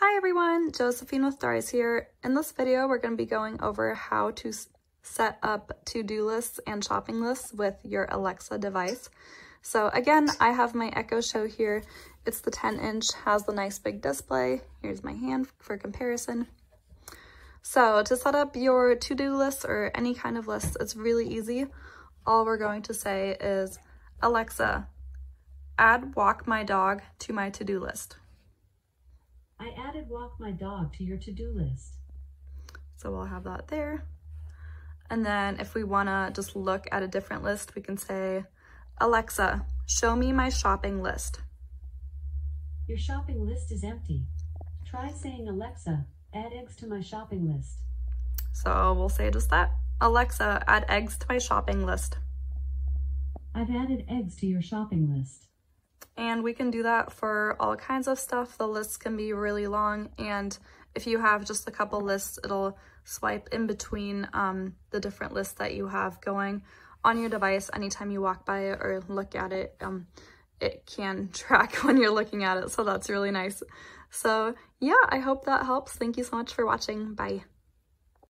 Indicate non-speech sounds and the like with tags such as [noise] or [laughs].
Hi everyone, Josephine with Thrice here. In this video, we're going to be going over how to set up to-do lists and shopping lists with your Alexa device. So again, I have my Echo Show here. It's the 10 inch, has the nice big display. Here's my hand for comparison. So to set up your to-do list or any kind of list, it's really easy. All we're going to say is, Alexa, add walk my dog to my to-do list. I added walk my dog to your to-do list. So we'll have that there. And then if we wanna just look at a different list, we can say, Alexa, show me my shopping list. Your shopping list is empty. Try saying, Alexa, add eggs to my shopping list. So we'll say just that. Alexa, add eggs to my shopping list. I've added eggs to your shopping list. And we can do that for all kinds of stuff. The lists can be really long. And if you have just a couple lists, it'll swipe in between um, the different lists that you have going on your device anytime you walk by it or look at it. Um, it can [laughs] track when you're looking at it, so that's really nice. So yeah, I hope that helps. Thank you so much for watching. Bye.